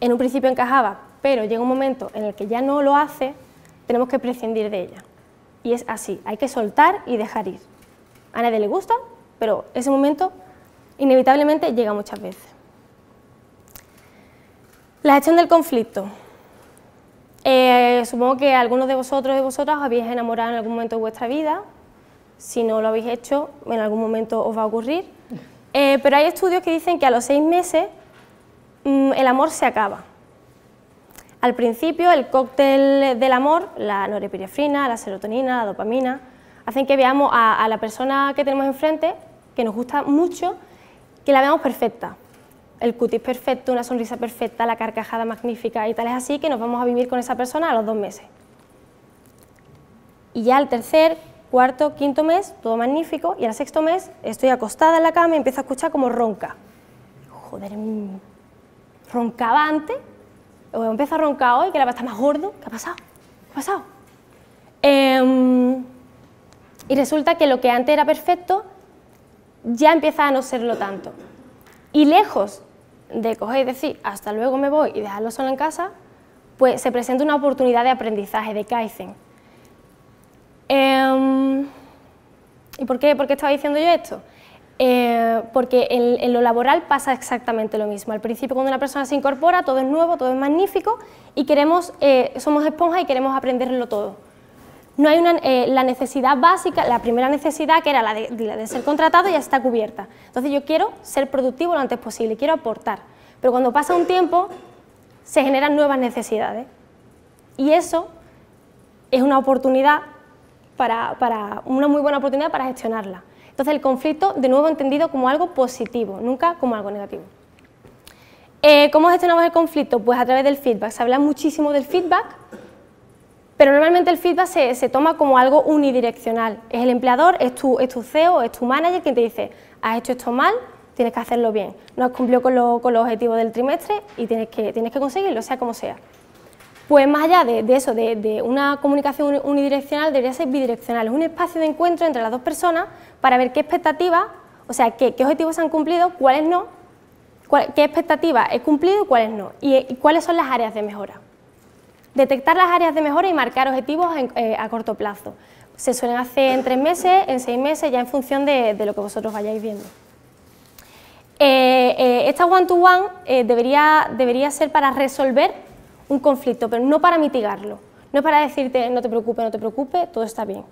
en un principio encajaba, pero llega un momento en el que ya no lo hace, tenemos que prescindir de ella. Y es así, hay que soltar y dejar ir. A nadie le gusta, pero ese momento inevitablemente llega muchas veces. La gestión del conflicto. Eh, supongo que algunos de vosotros y vosotras os habéis enamorado en algún momento de vuestra vida. Si no lo habéis hecho, en algún momento os va a ocurrir. Eh, pero hay estudios que dicen que a los seis meses mm, el amor se acaba. Al principio, el cóctel del amor, la norepinefrina, la serotonina, la dopamina, hacen que veamos a la persona que tenemos enfrente, que nos gusta mucho, que la veamos perfecta el cutis perfecto, una sonrisa perfecta, la carcajada magnífica y tal es así que nos vamos a vivir con esa persona a los dos meses. Y ya al tercer, cuarto, quinto mes, todo magnífico, y al sexto mes estoy acostada en la cama y empiezo a escuchar como ronca. Joder, mm, roncaba antes, o empiezo a roncar hoy, que la va a estar más gordo, ¿qué ha pasado? ¿Qué ha pasado? Em, y resulta que lo que antes era perfecto ya empieza a no serlo tanto. Y lejos de coger y decir, hasta luego me voy y dejarlo solo en casa, pues se presenta una oportunidad de aprendizaje, de Kaizen. Em, ¿Y por qué, por qué estaba diciendo yo esto? Eh, porque en, lo laboral pasa exactamente lo mismo. Al principio, cuando una persona se incorpora, todo es nuevo, todo es magnífico y queremos, eh, somos esponja y queremos aprenderlo todo. No hay una, eh, la necesidad básica, la primera necesidad que era la de, ser contratado ya está cubierta. Entonces yo quiero ser productivo lo antes posible, quiero aportar. Pero cuando pasa un tiempo se generan nuevas necesidades y eso es una oportunidad para, una muy buena oportunidad para gestionarla. Entonces el conflicto de nuevo entendido como algo positivo, nunca como algo negativo. Eh, ¿Cómo gestionamos el conflicto? Pues a través del feedback. Se habla muchísimo del feedback pero normalmente el feedback se, toma como algo unidireccional. Es el empleador, es tu, es tu CEO, es tu manager quien te dice, has hecho esto mal, tienes que hacerlo bien. No has cumplido con, los objetivos del trimestre y tienes que, tienes que conseguirlo, sea como sea. Pues más allá de, eso, de, una comunicación unidireccional, debería ser bidireccional. Es un espacio de encuentro entre las dos personas para ver qué expectativas, o sea, qué, objetivos se han cumplido, cuáles no, qué expectativas he cumplido y cuáles no, y cuáles son las áreas de mejora. Detectar las áreas de mejora y marcar objetivos eh, a corto plazo. Se suelen hacer en tres meses, en seis meses, ya en función de, lo que vosotros vayáis viendo. Eh, eh, esta one-to-one debería, debería ser para resolver un conflicto, pero no para mitigarlo. No para decirte no te preocupes, no te preocupes, todo está bien,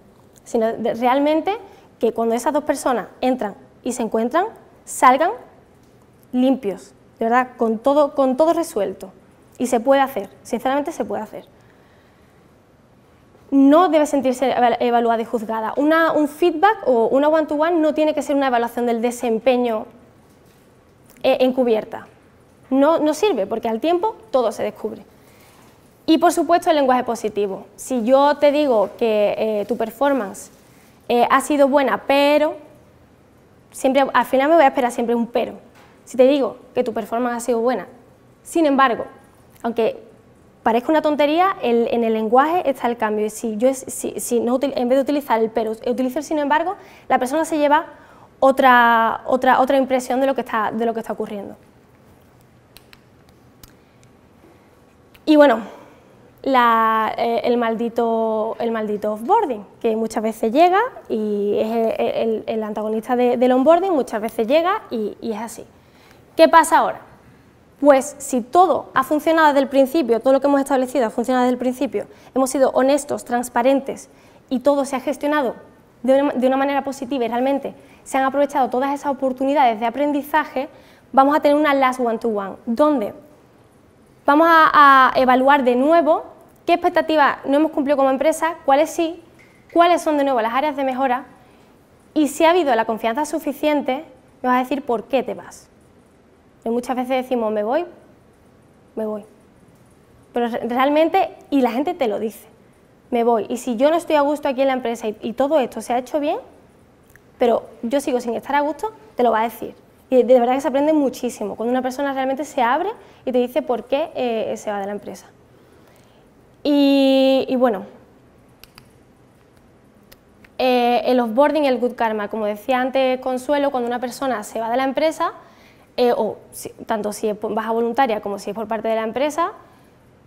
sino realmente que cuando esas dos personas entran y se encuentran, salgan limpios, de verdad, con todo, con todo resuelto. Y se puede hacer, sinceramente se puede hacer. No debe sentirse evaluada y juzgada. un feedback o una one-to-one no tiene que ser una evaluación del desempeño eh, encubierta. No, no sirve, porque al tiempo todo se descubre. Y por supuesto el lenguaje positivo. Si yo te digo que eh, tu performance eh, ha sido buena, pero, siempre, al final me voy a esperar siempre un pero. Si te digo que tu performance ha sido buena, sin embargo, aunque parezca una tontería, en el lenguaje está el cambio. Y si yo si, no, en vez de utilizar el pero, utilizo el sin embargo, la persona se lleva otra, otra, otra impresión de lo, que está, de lo que está ocurriendo. Y bueno, eh, el, maldito, el maldito offboarding, que muchas veces llega y es el, antagonista del onboarding, muchas veces llega y, y es así. ¿Qué pasa ahora? Pues si todo ha funcionado desde el principio, todo lo que hemos establecido ha funcionado desde el principio, hemos sido honestos, transparentes y todo se ha gestionado de una, manera positiva y realmente se han aprovechado todas esas oportunidades de aprendizaje, vamos a tener una last one-to-one, donde vamos a, evaluar de nuevo qué expectativas no hemos cumplido como empresa, cuáles sí, cuáles son de nuevo las áreas de mejora y si ha habido la confianza suficiente, me vas a decir por qué te vas. Y muchas veces decimos, me voy, me voy. Pero realmente, y la gente te lo dice, me voy. Y si yo no estoy a gusto aquí en la empresa y, todo esto se ha hecho bien, pero yo sigo sin estar a gusto, te lo va a decir. Y de, verdad que se aprende muchísimo, cuando una persona realmente se abre y te dice por qué eh, se va de la empresa. Y, bueno, eh, el offboarding y el good karma, como decía antes Consuelo, cuando una persona se va de la empresa, eh, o tanto si es baja voluntaria como si es por parte de la empresa,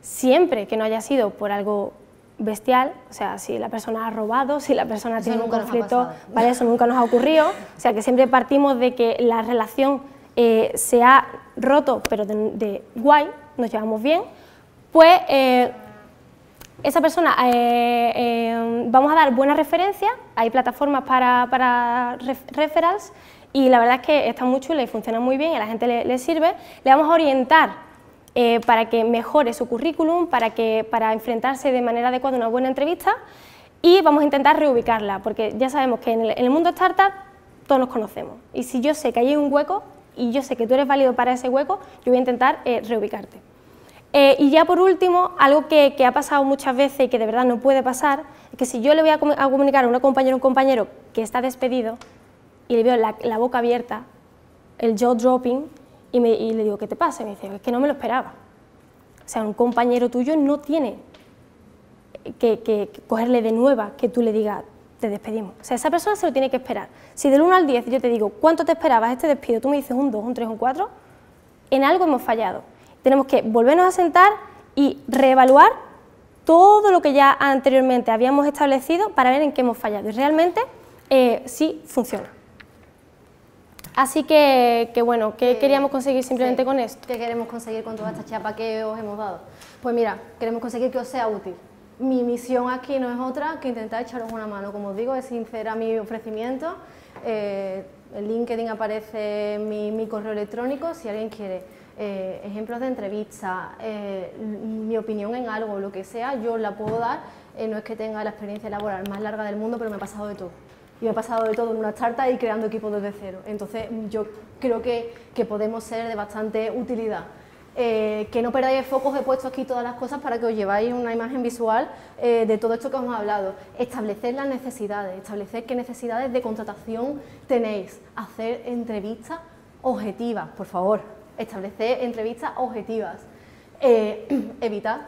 siempre que no haya sido por algo bestial, o sea, si la persona ha robado, si la persona tiene un conflicto, ¿vale? eso nunca nos ha ocurrido, o sea, que siempre partimos de que la relación eh, se ha roto, pero de, guay, nos llevamos bien, pues eh, esa persona, vamos a dar buenas referencias, hay plataformas para, para referrals, y la verdad es que está muy chula y funciona muy bien y a la gente le, sirve, le vamos a orientar eh, para que mejore su currículum, para, que, para enfrentarse de manera adecuada a una buena entrevista y vamos a intentar reubicarla, porque ya sabemos que en el, mundo startup todos nos conocemos y si yo sé que hay un hueco y yo sé que tú eres válido para ese hueco, yo voy a intentar eh, reubicarte. Eh, y ya por último, algo que, ha pasado muchas veces y que de verdad no puede pasar, es que si yo le voy a, a comunicar a una compañera o un compañero que está despedido, y le veo la, boca abierta, el jaw dropping, y, me, le digo, ¿qué te pasa? Y me dice, es que no me lo esperaba. O sea, un compañero tuyo no tiene que, cogerle de nueva que tú le digas, te despedimos. O sea, esa persona se lo tiene que esperar. Si del 1 al 10 yo te digo, ¿cuánto te esperabas este despido? Tú me dices un 2, un 3, un 4, en algo hemos fallado. Tenemos que volvernos a sentar y reevaluar todo lo que ya anteriormente habíamos establecido para ver en qué hemos fallado. Y realmente eh, sí funciona. Así que, bueno, ¿qué queríamos conseguir simplemente con esto? ¿Qué queremos conseguir con toda esta chapa que os hemos dado? Pues mira, queremos conseguir que os sea útil. Mi misión aquí no es otra que intentar echaros una mano. Como os digo, es sincera mi ofrecimiento. Eh, en LinkedIn aparece mi, correo electrónico si alguien quiere eh, ejemplos de entrevista, eh, mi opinión en algo, lo que sea, yo la puedo dar. no es que tenga la experiencia laboral más larga del mundo, pero me ha pasado de todo y me he pasado de todo en una startup y creando equipos desde cero. Entonces yo creo que, que podemos ser de bastante utilidad. Eh, que no perdáis el foco, he puesto aquí todas las cosas para que os lleváis una imagen visual eh, de todo esto que os hemos hablado. Establecer las necesidades, establecer qué necesidades de contratación tenéis, hacer entrevistas objetivas, por favor, establecer entrevistas objetivas, eh, (clears throat) evitar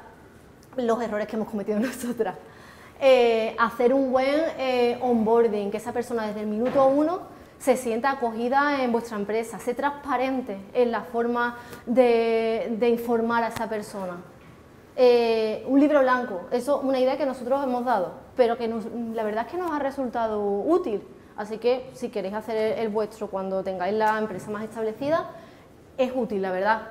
los errores que hemos cometido (laughs) nosotras. Eh, hacer un buen eh, onboarding, que esa persona desde el minuto uno se sienta acogida en vuestra empresa, sé transparente en la forma de, informar a esa persona. Eh, un libro blanco, eso es una idea que nosotros hemos dado, pero que la verdad es que nos ha resultado útil. Así que si queréis hacer el vuestro cuando tengáis la empresa más establecida, es útil, la verdad.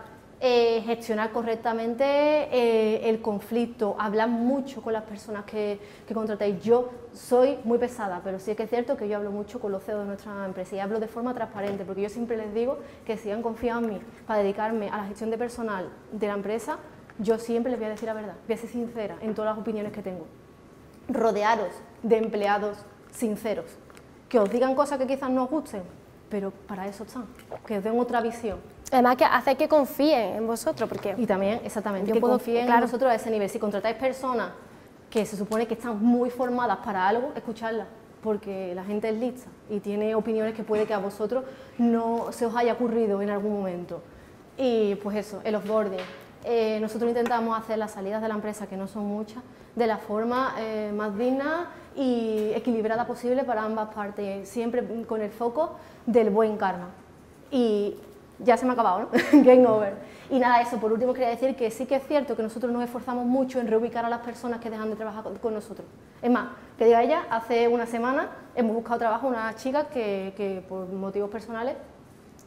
Eh, gestionar correctamente eh, el conflicto, hablar mucho con las personas que, que, contratáis. Yo soy muy pesada, pero sí que es cierto que yo hablo mucho con los CEOs de nuestra empresa y hablo de forma transparente, porque yo siempre les digo que si han confiado en mí para dedicarme a la gestión de personal de la empresa, yo siempre les voy a decir la verdad, voy a ser sincera en todas las opiniones que tengo. Rodearos de empleados sinceros, que os digan cosas que quizás no os gusten, pero para eso están, que os den otra visión. Además que hace que confíen en vosotros, porque... Y también, exactamente, Yo que puedo- confíen claro. en vosotros a ese nivel. Si contratáis personas que se supone que están muy formadas para algo, escucharlas, porque la gente es lista y tiene opiniones que puede que a vosotros no se os haya ocurrido en algún momento. Y pues eso, el offboarding. Eh, nosotros intentamos hacer las salidas de la empresa, que no son muchas, de la forma eh, más digna y equilibrada posible para ambas partes, siempre con el foco del buen karma. Y ya se me ha acabado, ¿no? (laughs) Game over. Y nada, eso, por último quería decir que sí que es cierto que nosotros nos esforzamos mucho en reubicar a las personas que dejan de trabajar con, nosotros. Es más, que diga ella, hace una semana hemos buscado trabajo a una chica que, que por motivos personales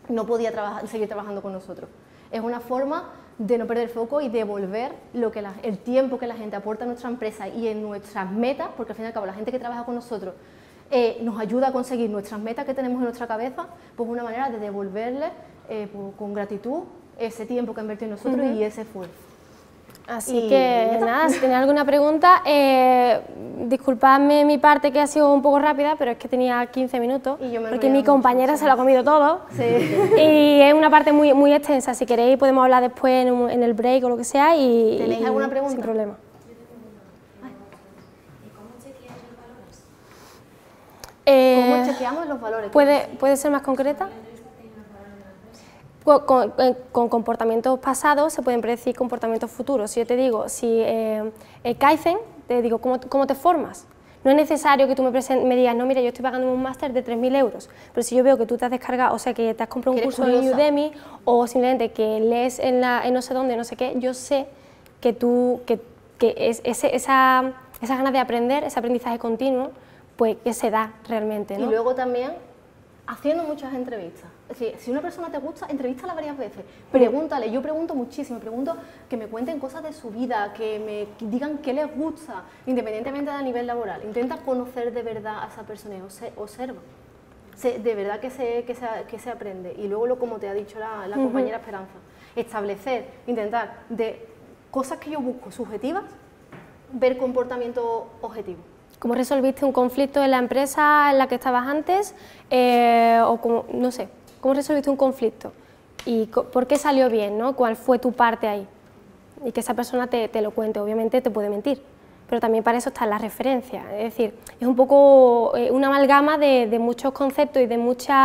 no podía trabajar- seguir trabajando con nosotros. Es una forma de no perder el foco y devolver lo que la- el tiempo que la gente aporta a nuestra empresa y en nuestras metas, porque al fin y al cabo la gente que trabaja con nosotros eh, nos ayuda a conseguir nuestras metas que tenemos en nuestra cabeza, pues una manera de devolverle eh, pues, con gratitud ese tiempo que ha invertido en nosotros y ese esfuerzo. Así Y que nada, si tenéis alguna pregunta, eh, disculpadme mi parte que ha sido un poco rápida, pero es que tenía 15 minutos, Y yo me he porque mi compañera se lo ha comido todo. Sí. (laughs) Y es una parte muy, muy extensa, si queréis podemos hablar después en, un- en el break o lo que sea y... ¿Tenéis y alguna pregunta? Sin problema. Eh, ¿Cómo chequeamos los valores? ¿Puede, ¿Puede ser más concreta? Con, con- eh, con comportamientos pasados se pueden predecir comportamientos futuros. Si yo te digo, si eh, el Kaizen, te digo, ¿cómo, cómo te formas? No es necesario que tú me, me digas, no, mira, yo estoy pagando un máster de 3.000 euros, pero si yo veo que tú te has descargado, o sea, que te has comprado un curso en curiosa. Udemy o simplemente que lees en, la, en no sé dónde, no sé qué, yo sé que tú, que, que es, ese, esa, esa ganas de aprender, ese aprendizaje continuo, pues que se da realmente, Y luego también haciendo muchas entrevistas. Decir, si una persona te gusta, entrevístala varias veces. Pregúntale, yo pregunto muchísimo, pregunto que me cuenten cosas de su vida, que me digan qué les gusta, independientemente de a nivel laboral. Intenta conocer de verdad a esa persona y obse- observa. Se- de verdad que se, que, se, que se aprende. Y luego, lo, como te ha dicho la, la compañera Esperanza, establecer, intentar de cosas que yo busco subjetivas, ver comportamiento objetivo. ¿Cómo resolviste un conflicto en la empresa en la que estabas antes? Eh, o como, no sé, ¿cómo resolviste un conflicto? ¿Y por qué salió bien? ¿no? ¿Cuál fue tu parte ahí? Y que esa persona te, te lo cuente. Obviamente te puede mentir, pero también para eso está la referencia. Es decir, es un poco eh, una amalgama de, de muchos conceptos y de muchos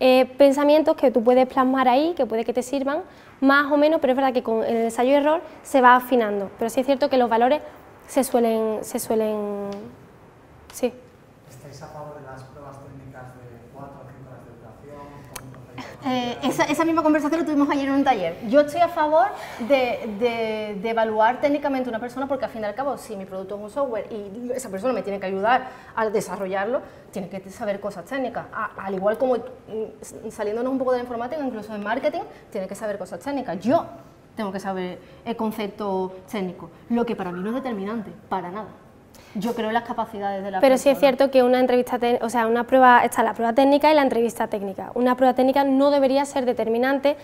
eh, pensamientos que tú puedes plasmar ahí, que puede que te sirvan más o menos, pero es verdad que con el ensayo y error se va afinando. Pero sí es cierto que los valores se suelen, se suelen Sí. ¿Estáis a favor de las pruebas técnicas de 4 o 5 horas de duración? ¿Cómo hacéis? Eh, esa, misma conversación la tuvimos ayer en un taller. Yo estoy a favor de evaluar técnicamente una persona porque al fin y al cabo, si mi producto es un software y esa persona me tiene que ayudar a desarrollarlo, tiene que saber cosas técnicas. A- al igual como mm, saliéndonos un poco de la informática, incluso en marketing, tiene que saber cosas técnicas. Yo tengo que saber el concepto técnico, lo que para mí no es determinante, para nada. Yo creo en las capacidades de la Pero sí es persona. cierto que una entrevista, o sea, una prueba, está la prueba técnica y la entrevista técnica. Una prueba técnica no debería ser determinante,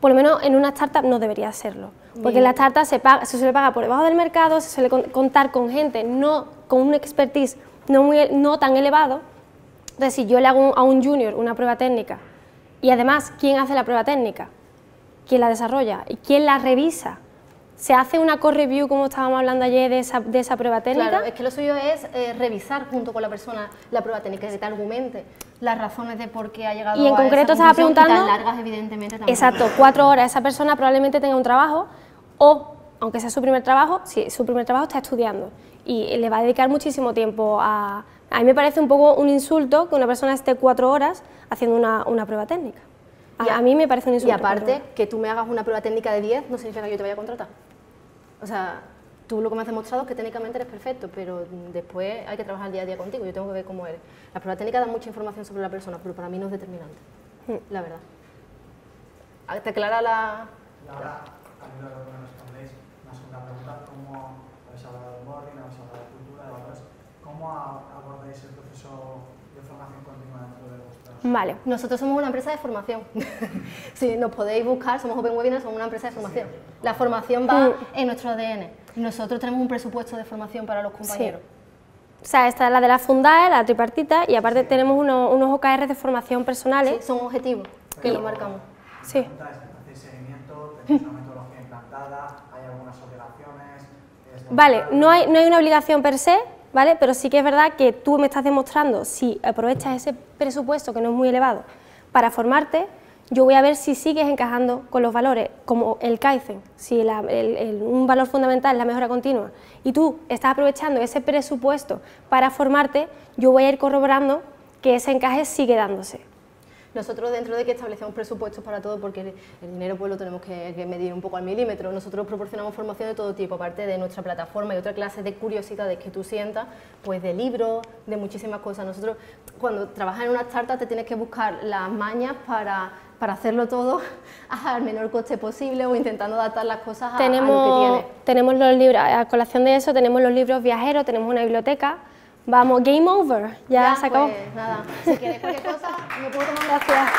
por lo menos en una startup no debería serlo. Porque en la startup se, paga, se suele pagar por debajo del mercado, se suele con- contar con gente no, con un expertise no, muy, no tan elevado. Entonces, si yo le hago un- a un junior una prueba técnica y además, ¿quién hace la prueba técnica? ¿Quién la desarrolla? ¿Y quién la revisa? ¿Se hace una co-review, como estábamos hablando ayer, de esa, de esa prueba técnica? Claro, es que lo suyo es eh, revisar junto con la persona la prueba técnica, que te argumente las razones de por qué ha llegado Y en a concreto esa estaba conclusión, y preguntando- tan largas, evidentemente, también. Exacto, cuatro horas. Esa persona probablemente tenga un trabajo o, aunque sea su primer trabajo, si su primer trabajo está estudiando y le va a dedicar muchísimo tiempo a... A mí me parece un poco un insulto que una persona esté cuatro horas haciendo una, una prueba técnica. A, Y a- a mí me parece un Y insulto. cuatro aparte, que tú me hagas una prueba técnica de 10 no significa que yo te vaya a contratar. O sea, tú lo que me has demostrado es que técnicamente eres perfecto, pero después hay que trabajar día a día contigo, yo tengo que ver cómo eres. La prueba técnica da mucha información sobre la persona, pero para mí no es determinante, Mm. la verdad. ¿Te aclara la...? Y ahora, también lo que me respondéis, una segunda pregunta, ¿cómo habéis hablado de boarding, habéis hablado de cultura, de valores, cómo a- abordáis el proceso de formación continua dentro de vuestros... Vale. Nosotros somos una empresa de formación. (laughs) si nos podéis buscar, somos Open Webinar, somos una empresa de formación. La formación va Mm. en nuestro ADN. Nosotros tenemos un presupuesto de formación para los compañeros. O sea, esta es la de la Fundae, la tripartita, y aparte tenemos unos, unos OKR de formación personales. Sí, son objetivos que lo marcamos. Sí. ¿Hacéis seguimiento? ¿Tenéis una metodología implantada? ¿Hay algunas obligaciones? ¿Es Vale, no hay, no hay una obligación per se, ¿vale? Pero sí que es verdad que tú me estás demostrando, si aprovechas ese presupuesto que no es muy elevado para formarte, yo voy a ver si sigues encajando con los valores, como el Kaizen, si un valor fundamental es la mejora continua, y tú estás aprovechando ese presupuesto para formarte, yo voy a ir corroborando que ese encaje sigue dándose. Nosotros dentro de que establecemos presupuestos para todo, porque el el dinero pues lo tenemos que, que medir un poco al milímetro, nosotros proporcionamos formación de todo tipo, aparte de nuestra plataforma y otra clase de curiosidades que tú sientas, pues de libros, de muchísimas cosas. Nosotros cuando trabajas en una startup te tienes que buscar las mañas para, para hacerlo todo (laughs) al menor coste posible o intentando adaptar las cosas a, a lo que tenemos, tienes. tenemos los libros, a colación de eso, tenemos los libros viajeros, tenemos una biblioteca. Vamos, game over, ya, se acabó. Pues nada, si quieres cualquier cosa, me puedo tomar gracias.